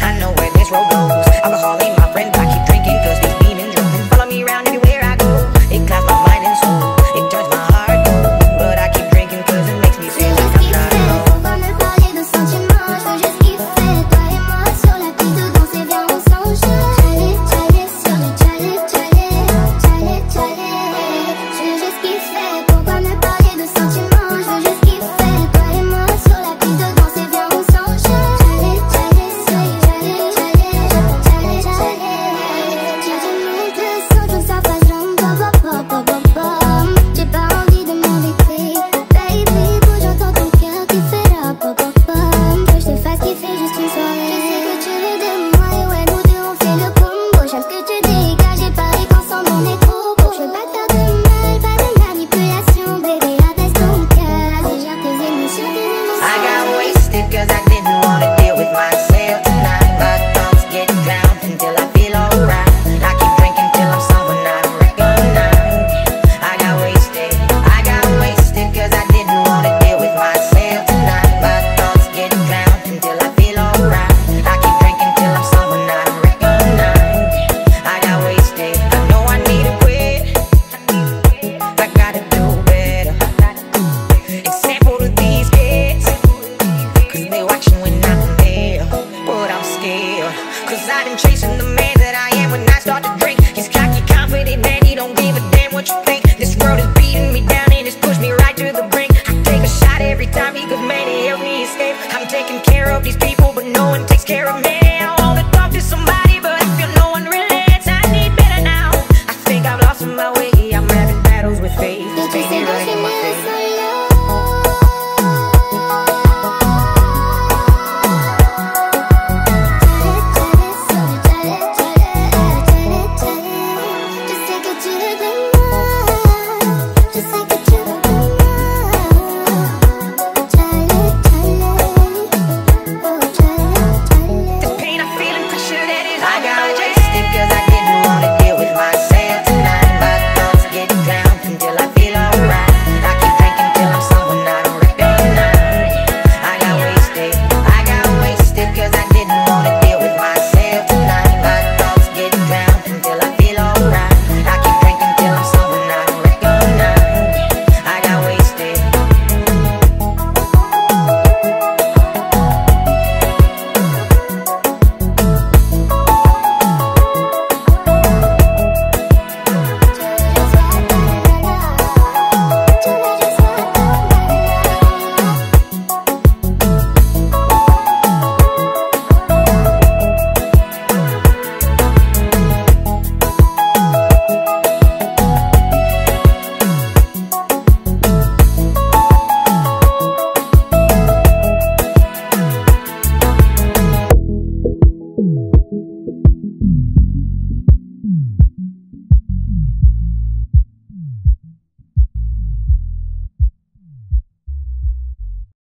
I know where this road goes. Alcohol ain't my friend, I keep drinking. these people, but no one takes care of me.